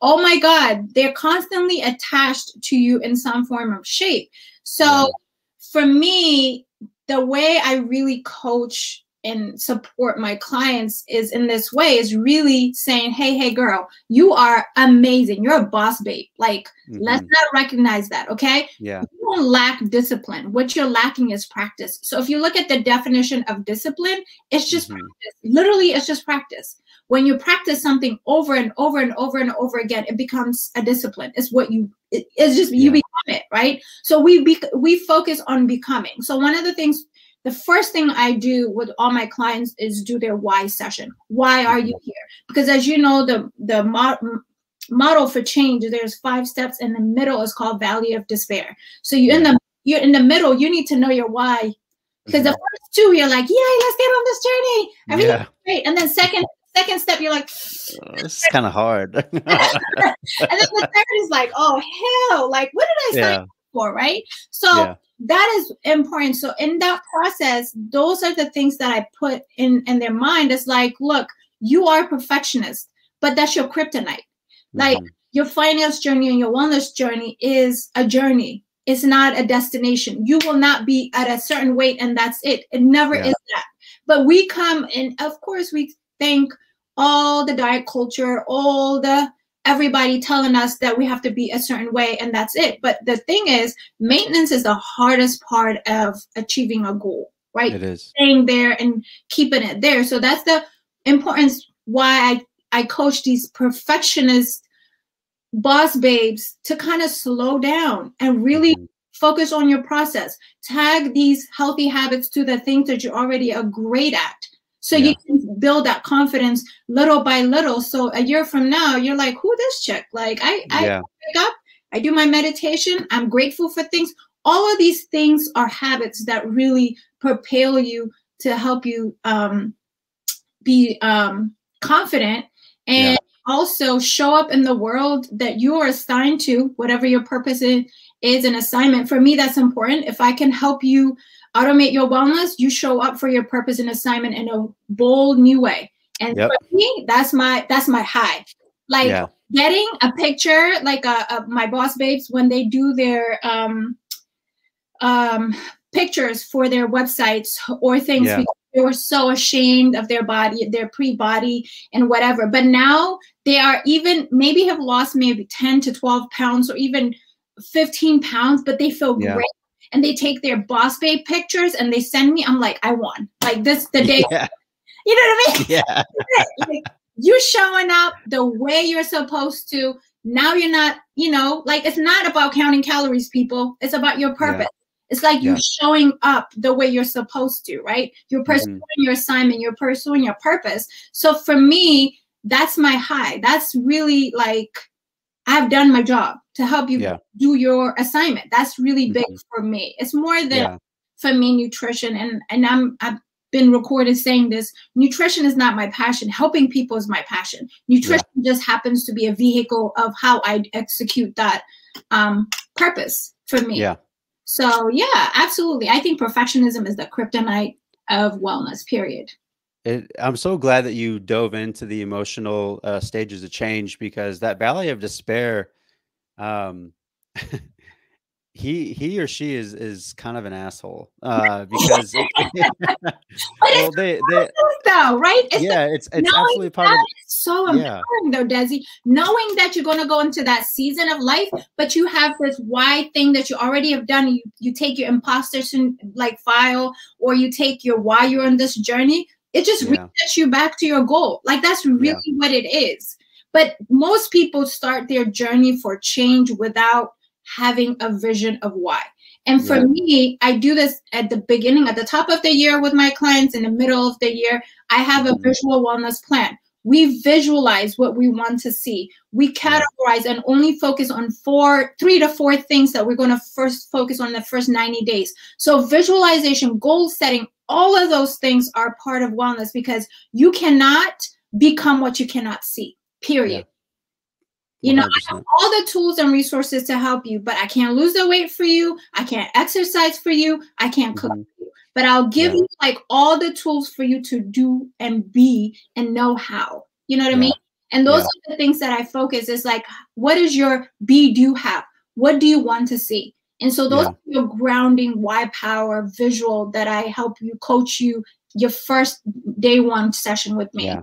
Oh my God, they're constantly attached to you in some form of shape. So yeah. for me, the way I really coach and support my clients is in this way is really saying hey hey girl you are amazing. You're a boss babe. Like mm-hmm. let's not recognize that okay? Yeah. You don't lack discipline. What you're lacking is practice. So if you look at the definition of discipline it's just mm-hmm. practice. Literally it's just practice. When you practice something over and over and over and over again it becomes a discipline. It's what you it, it's just yeah. you become it right? So we be, we focus on becoming. So one of the things the first thing I do with all my clients is do their why session. Why are you mm-hmm. here? Because as you know, the the mo- model for change, there's five steps, and the middle is called Valley of Despair. So you in the you're in the middle. You need to know your why. Because the mm-hmm. first two, you're like, yay, let's get on this journey. Everything's yeah. great. And then second, second step, you're like, uh, oh, this is kind of hard. and then the third is like, oh hell, like what did I sign yeah. for, right? So yeah that is important. So in that process those are the things that i put in in their mind. It's like look you are a perfectionist but that's your kryptonite. Mm-hmm. like your finance journey and your wellness journey is a journey. It's not a destination. You will not be at a certain weight and that's it. It never yeah. is that. But we come and of course we thank all the diet culture all the everybody telling us that we have to be a certain way and that's it. But the thing is, maintenance is the hardest part of achieving a goal, right? It is staying there and keeping it there. So that's the importance why I, I coach these perfectionist boss babes to kind of slow down and really mm-hmm. focus on your process. Tag these healthy habits to the things that you're already are great at so yeah. you can build that confidence little by little. So a year from now, you're like, who this chick? Like I, I yeah. wake up, I do my meditation, I'm grateful for things. All of these things are habits that really propel you to help you um, be um, confident and yeah. also show up in the world that you are assigned to, whatever your purpose is, is an assignment. For me, that's important. If I can help you automate your wellness, you show up for your purpose and assignment in a bold new way. And yep. for me, that's my that's my high. Like yeah. getting a picture, like uh, uh, my boss babes when they do their um, um, pictures for their websites or things yeah. because they were so ashamed of their body, their pre-body and whatever. But now they are even maybe have lost maybe 10 to 12 pounds or even 15 pounds, but they feel yeah. great and they take their boss babe pictures and they send me. I'm like, I won. Like this the day. Yeah. You know what I mean? Yeah. like, you showing up the way you're supposed to. Now you're not, you know, like it's not about counting calories, people. It's about your purpose. Yeah. It's like you yeah. showing up the way you're supposed to, right? You're mm-hmm. pursuing mm-hmm. your assignment, you're pursuing your purpose. So for me, that's my high. That's really like I've done my job to help you yeah. do your assignment. That's really big mm-hmm. for me. It's more than yeah. for me nutrition and and I'm I've been recorded saying this. Nutrition is not my passion. Helping people is my passion. Nutrition yeah. just happens to be a vehicle of how I execute that um, purpose for me. Yeah. So yeah, absolutely. I think perfectionism is the kryptonite of wellness. Period. It, I'm so glad that you dove into the emotional uh, stages of change because that valley of despair, um, he he or she is is kind of an asshole uh, because well they, they though right? It's yeah it's it's absolutely part of so empowering yeah. though Dezi. Knowing that you're going to go into that season of life but you have this wide thing that you already have done. You you take your imposter like file or you take your why you're on this journey it just yeah. resets you back to your goal. Like that's really yeah. what it is. But most people start their journey for change without having a vision of why. And for yeah. me, I do this at the beginning, at the top of the year with my clients, in the middle of the year. I have a mm-hmm. visual wellness plan. We visualize what we want to see. We categorize and only focus on four, three to four things that we're going to first focus on the first 90 days. So, visualization, goal setting, all of those things are part of wellness because you cannot become what you cannot see. Period. Yeah. You know, I have all the tools and resources to help you, but I can't lose the weight for you. I can't exercise for you. I can't cook mm-hmm. for you. But I'll give yeah. you like all the tools for you to do and be and know how. You know what yeah. I mean? And those are the things that I focus is like, what is your be do have? What do you want to see? And so those are your grounding why power visual that I help you coach you your first day one session with me.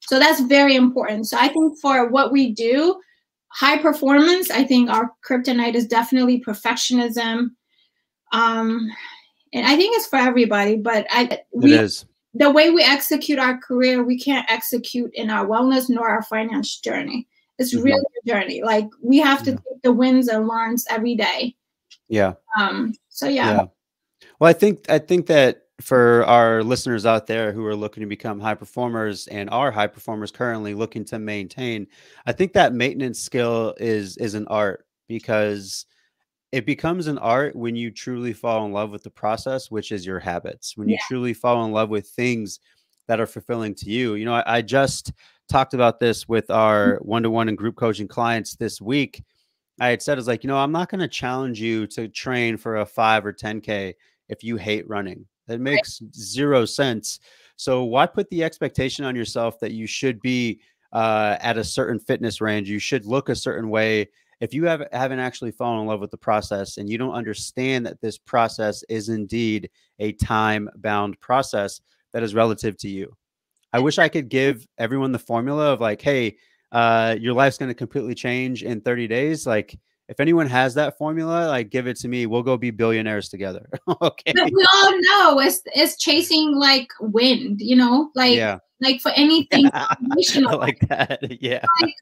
So that's very important. So I think for what we do, high performance, I think our kryptonite is definitely perfectionism. Um, and I think it's for everybody, but I we, it is. the way we execute our career, we can't execute in our wellness nor our finance journey. It's mm-hmm. really a journey. Like we have to yeah. take the wins and learns every day. Yeah. Um, so yeah. yeah. Well, I think I think that for our listeners out there who are looking to become high performers and are high performers currently looking to maintain i think that maintenance skill is is an art because it becomes an art when you truly fall in love with the process which is your habits when you yeah. truly fall in love with things that are fulfilling to you you know I, I just talked about this with our mm-hmm. one-to-one and group coaching clients this week i had said is like you know i'm not going to challenge you to train for a 5 or 10k if you hate running that makes right. zero sense. So why put the expectation on yourself that you should be uh, at a certain fitness range? You should look a certain way. If you have, haven't actually fallen in love with the process and you don't understand that this process is indeed a time bound process that is relative to you. I wish I could give everyone the formula of like, hey, uh, your life's going to completely change in 30 days. Like, if anyone has that formula, like give it to me. We'll go be billionaires together. okay. But we all know it's it's chasing like wind, you know, like yeah. like for anything like that. Yeah. Like,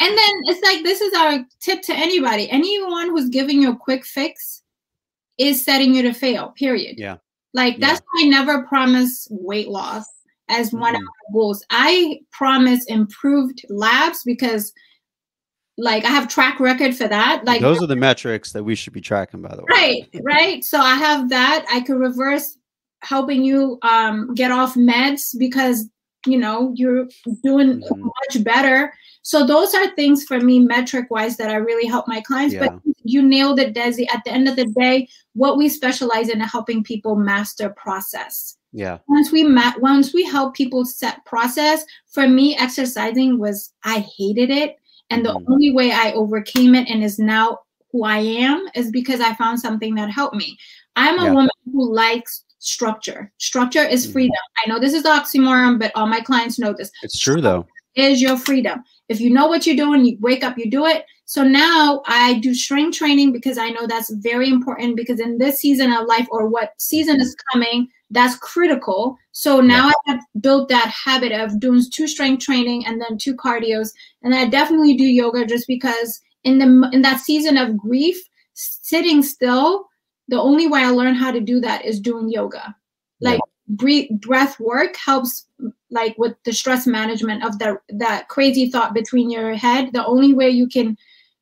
and then it's like this is our tip to anybody. Anyone who's giving you a quick fix is setting you to fail. Period. Yeah. Like that's yeah. why I never promise weight loss as one mm-hmm. of my goals. I promise improved labs because like I have track record for that. Like those are the metrics that we should be tracking, by the way. Right, right. So I have that. I could reverse helping you um, get off meds because you know you're doing mm-hmm. much better. So those are things for me, metric wise, that I really help my clients. Yeah. But you nailed it, Dezi. At the end of the day, what we specialize in helping people master process. Yeah. Once we ma- once we help people set process, for me, exercising was I hated it and the mm-hmm. only way I overcame it and is now who I am is because I found something that helped me. I'm a yeah. woman who likes structure. Structure is mm-hmm. freedom. I know this is the oxymoron, but all my clients know this. It's true though. Is your freedom. If you know what you're doing, you wake up, you do it. So now I do strength training because I know that's very important because in this season of life or what season is coming, that's critical. So now yeah. I have built that habit of doing two strength training and then two cardios. And I definitely do yoga just because in the in that season of grief, sitting still, the only way I learn how to do that is doing yoga. Like yeah. breathe, breath work helps like with the stress management of the that crazy thought between your head. The only way you can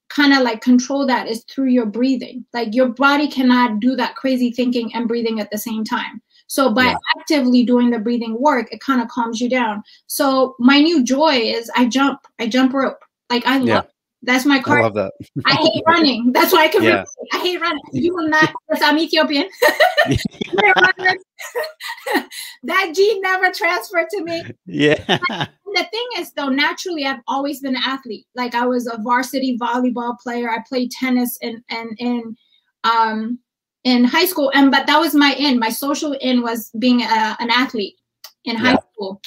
kind of like control that is through your breathing. Like your body cannot do that crazy thinking and breathing at the same time. So by yeah. actively doing the breathing work, it kind of calms you down. So my new joy is I jump, I jump rope. Like I love yeah. That's my car. I love that. I hate running. That's why I can. Yeah. I hate running. You will not. Because I'm Ethiopian. that gene never transferred to me. Yeah. the thing is, though, naturally, I've always been an athlete. Like I was a varsity volleyball player. I played tennis and and in um in high school and but that was my end my social end was being a, an athlete in high yeah. school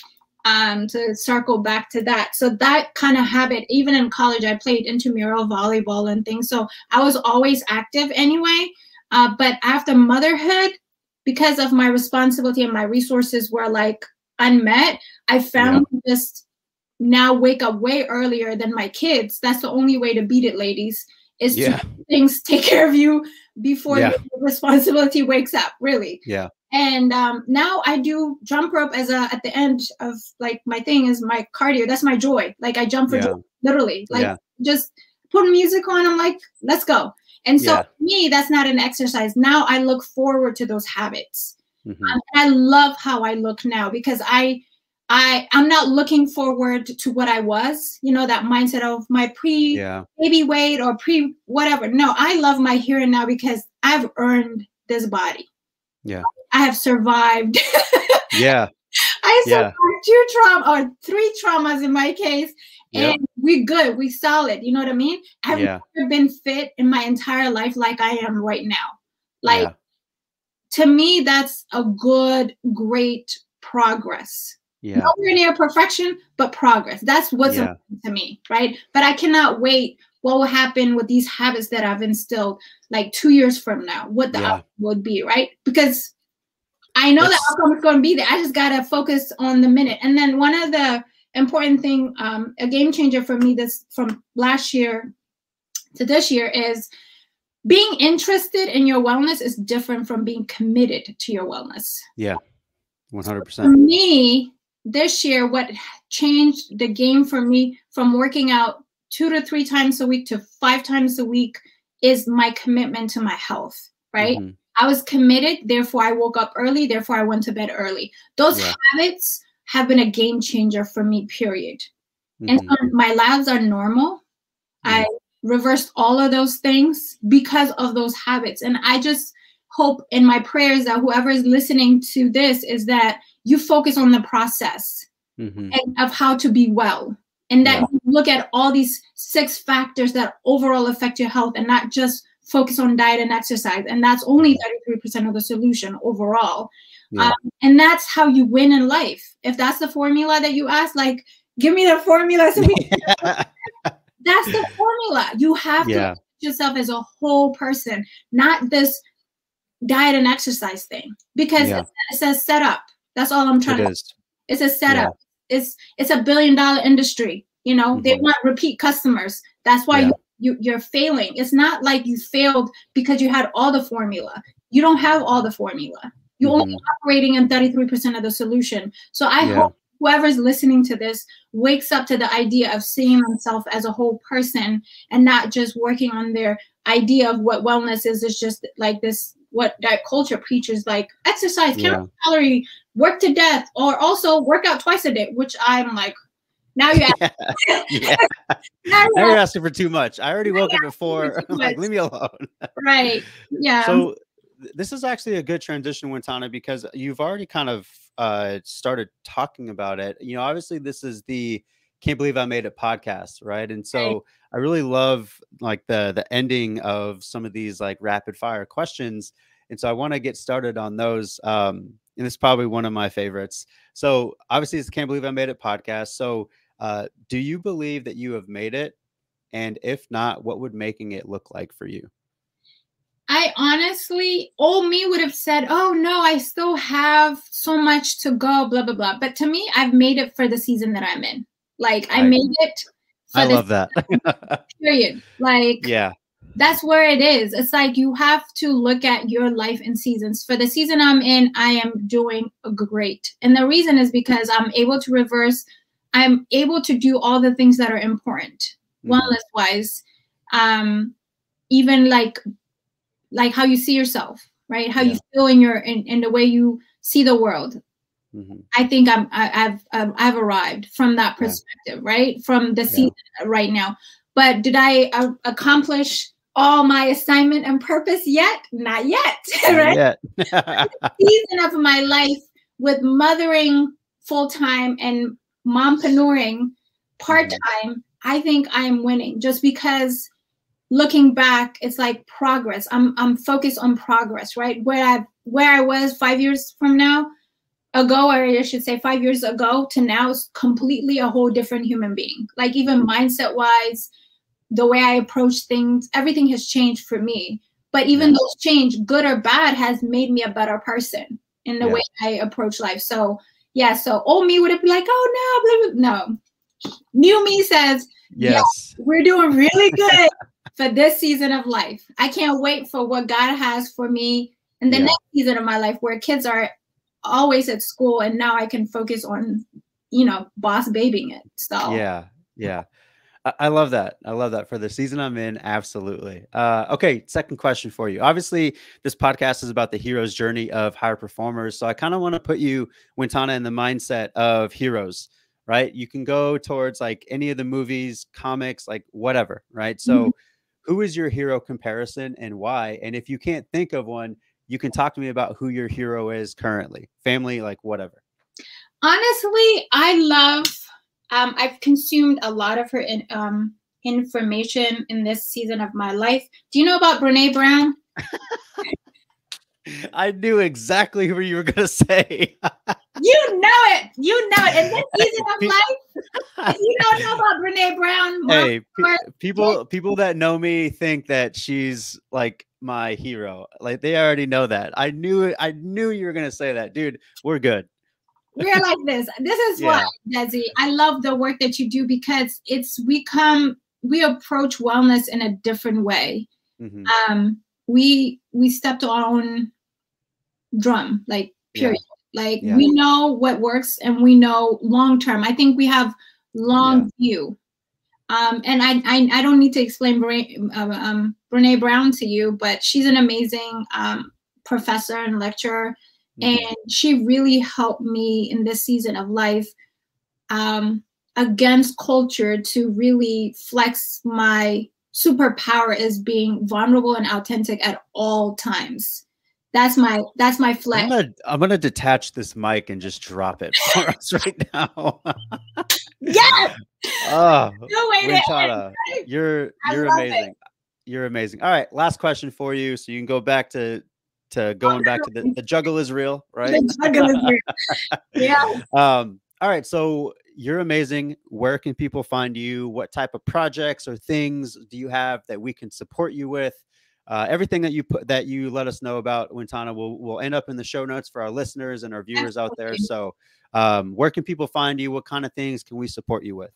um, to circle back to that so that kind of habit even in college i played intramural volleyball and things so i was always active anyway uh, but after motherhood because of my responsibility and my resources were like unmet i found yeah. this now wake up way earlier than my kids that's the only way to beat it ladies is yeah. to things take care of you before yeah. the responsibility wakes up really yeah and um, now i do jump rope as a at the end of like my thing is my cardio that's my joy like i jump for yeah. joy literally like yeah. just put music on i'm like let's go and so me that's not an exercise now i look forward to those habits mm-hmm. um, i love how i look now because i I I'm not looking forward to what I was, you know, that mindset of my pre Yeah. baby weight or pre whatever. No, I love my here and now because I've earned this body. Yeah. I have survived. Yeah. I Yeah. survived two trauma or three traumas in my case, Yep. and we're good, we solid. You know what I mean? I've Yeah. never been fit in my entire life like I am right now. Like yeah. to me, that's a good, great progress. Yeah. Nowhere near perfection, but progress. That's what's Yeah. important to me, right? But I cannot wait what will happen with these habits that I've instilled like two years from now, what the Yeah. outcome would be, right? Because I know the outcome is going to be there. I just got to focus on the minute. And then one of the important thing, um, a game changer for me this from last year to this year is being interested in your wellness is different from being committed to your wellness. Yeah, One hundred For me, this year, what changed the game for me from working out two to three times a week to five times a week is my commitment to my health, right? Mm-hmm. I was committed, therefore I woke up early, therefore I went to bed early. Those Yeah. habits have been a game changer for me, period. And Mm-hmm. so my labs are normal. Yeah. I reversed all of those things because of those habits. And I just hope in my prayers that whoever is listening to this is that you focus on the process Mm-hmm. and of how to be well. And that Yeah. you look at all these six factors that overall affect your health and not just focus on diet and exercise. And that's only 33% of the solution overall. Yeah. Um, and that's how you win in life. If that's the formula that you ask, like, give me the formula. So we, that's the formula. You have to yeah. at yourself as a whole person, not this diet and exercise thing. Because Yeah. it's, it's a setup. That's all I'm trying It to is. it's a setup. It's it's a billion dollar industry. You know, they Mhm. want repeat customers. That's why Yeah. you, you you're failing. It's not like you failed because you had all the formula. You don't have all the formula. You're only Mhm. operating in 33% of the solution. So I Yeah. hope whoever's listening to this wakes up to the idea of seeing themselves as a whole person and not just working on their idea of what wellness is. It's just like this what that culture preaches like exercise, count Yeah. calorie, work to death, or also work out twice a day, which I'm like, now you ask, yeah. now you Now you're ask, asking for too much. I already woke up at four. too I'm like, leave me alone. right. Yeah. So this is actually a good transition, Wintana, because you've already kind of uh, started talking about it. You know, obviously this is the can't believe I made it podcast, right? And so I really love like the the ending of some of these like rapid fire questions. And so I want to get started on those. Um, and it's probably one of my favorites. So obviously it's can't believe I made it podcast. So uh, do you believe that you have made it? And if not, what would making it look like for you? I honestly, old me would have said, "Oh no, I still have so much to go." Blah blah blah. But to me, I've made it for the season that I'm in. Like I Right. made it. I love that. period. Like yeah. that's where it is. It's like you have to look at your life in seasons. For the season I'm in, I am doing great. And the reason is because I'm able to reverse, I'm able to do all the things that are important, Mhm. wellness wise. Um, even like like how you see yourself, right? How Yeah. you feel in your in, in the way you see the world. Mhm. I think I'm I, I've um, I've arrived from that Yeah. perspective, right? From the Yeah. season right now. But did I uh, accomplish all my assignment and purpose yet? Not yet, right? Yeah. Season of my life with mothering full time and mompreneuring part time. I think I'm winning just because looking back, it's like progress. I'm I'm focused on progress, right? Where I where I was five years from now ago, or I should say five years ago to now is completely a whole different human being. Like even mindset wise, the way I approach things, everything has changed for me. But even Yeah. those change, good or bad, has made me a better person in the Yeah. way I approach life. So yeah, so old me would have been like, oh no, blah, blah. no. New me says, yes. we're doing really good for this season of life. I can't wait for what God has for me in the Yeah. next season of my life where kids are always at school and now I can focus on, you know, boss babying it. So Yeah. Yeah. I love that. I love that for the season I'm in. Absolutely. Uh, okay. Second question for you. Obviously, this podcast is about the hero's journey of higher performers. So I kind of want to put you, Wintana, in the mindset of heroes, right? You can go towards like any of the movies, comics, like whatever, right? So mm-hmm. who is your hero comparison and why? And if you can't think of one, you can talk to me about who your hero is currently, family, like whatever. Honestly, I love um, I've consumed a lot of her in, um, information in this season of my life. Do you know about Brene Brown? I knew exactly who you were going to say. you know it. You know it. In this season of life, if you don't know about Brene Brown, hey, people people that know me think that she's like my hero. Like they already know that. I knew I knew you were going to say that, dude. We're good we're like this. This is yeah. why, Dezi, I love the work that you do because it's we come we approach wellness in a different way. Mm-hmm. Um, we we step to our own drum, like period. Yeah. Like yeah. we know what works and we know long term. I think we have long view. Um, and I, I, I don't need to explain Brene, uh, um, Brene Brown to you, but she's an amazing um, professor and lecturer Mm-hmm. And she really helped me in this season of life um, against culture to really flex my superpower as being vulnerable and authentic at all times. That's my that's my flex. I'm gonna, I'm gonna detach this mic and just drop it for us right now. yes. Oh, Wintana, right? you're you're amazing. It. You're amazing. All right, last question for you, so you can go back to to going back to the, the juggle is real, right? The juggle is real. yeah. Um, all right. So you're amazing. Where can people find you? What type of projects or things do you have that we can support you with? Uh, everything that you put that you let us know about Wintana will will end up in the show notes for our listeners and our viewers Absolutely. out there. So, um, where can people find you? What kind of things can we support you with?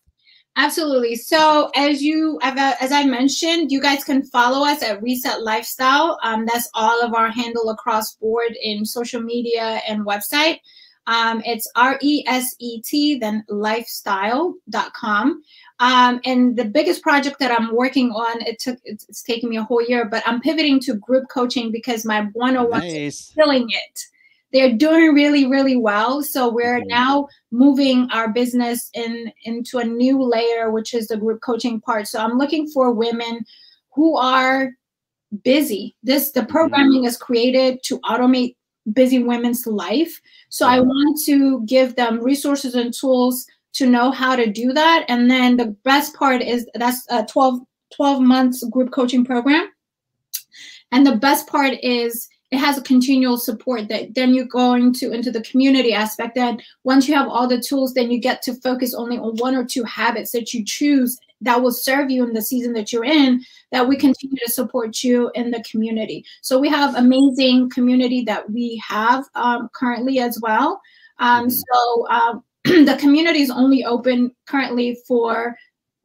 Absolutely. So as you as I mentioned, you guys can follow us at Reset Lifestyle. Um, that's all of our handle across board in social media and website. Um, it's R E S E T, then lifestyle.com. Um, and the biggest project that I'm working on, it took it's, it's taking me a whole year, but I'm pivoting to group coaching because my 101 nice. is killing it they're doing really really well. So we're mm-hmm. now moving our business in into a new layer which is the group coaching part. So i'm looking for women who are busy. This the mm-hmm. programming is created to automate busy women's life. So i want to give them resources and tools to know how to do that. And then the best part is that's a 12 12 months group coaching program. And the best part is it has a continual support that then you're going to into the community aspect. That once you have all the tools then you get to focus only on one or two habits that you choose that will serve you in the season that you're in that we continue to support you in the community. So we have amazing community that we have um, currently as well. Um, mm-hmm. so um, the community is only open currently for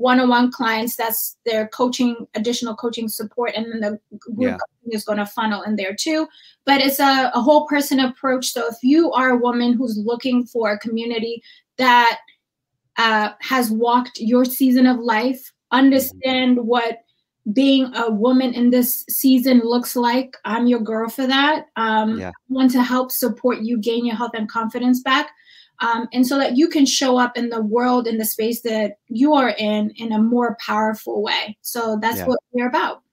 one-on-one clients that's their coaching additional coaching support and then the group yeah. is going to funnel in there too but it's a, a whole person approach so if you are a woman who's looking for a community that uh, has walked your season of life understand mm-hmm. what being a woman in this season looks like i'm your girl for that um, yeah. I want to help support you gain your health and confidence back um, and so that you can show up in the world in the space that you are in in a more powerful way so that's yeah. what we're about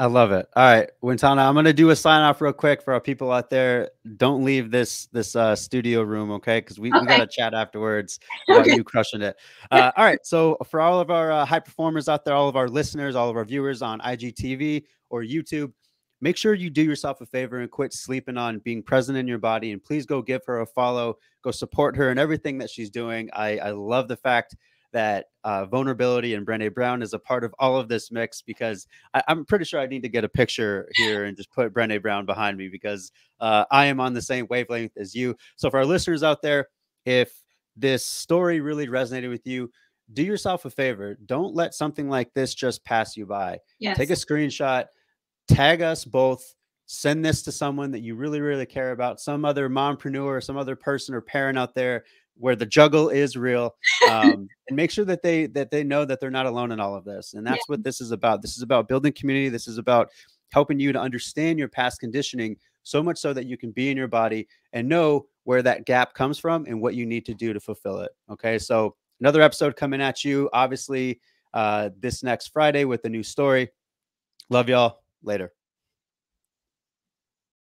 I love it. All right, Wintana, I'm gonna do a sign off real quick for our people out there. Don't leave this this uh, studio room, okay? Because we, okay. we gotta chat afterwards about okay. you crushing it. Uh, all right, so for all of our uh, high performers out there, all of our listeners, all of our viewers on IGTV or YouTube, make sure you do yourself a favor and quit sleeping on being present in your body. And please go give her a follow, go support her and everything that she's doing. I, I love the fact that uh, vulnerability and Brene Brown is a part of all of this mix because I, am pretty sure I need to get a picture here and just put Brene Brown behind me because uh, I am on the same wavelength as you. So for our listeners out there, if this story really resonated with you, do yourself a favor. Don't let something like this just pass you by. Yes. Take a screenshot tag us both send this to someone that you really really care about some other mompreneur some other person or parent out there where the juggle is real um, and make sure that they that they know that they're not alone in all of this and that's yeah. what this is about. This is about building community. This is about helping you to understand your past conditioning so much so that you can be in your body and know where that gap comes from and what you need to do to fulfill it okay? So another episode coming at you obviously uh, this next friday with a new story. Love y'all later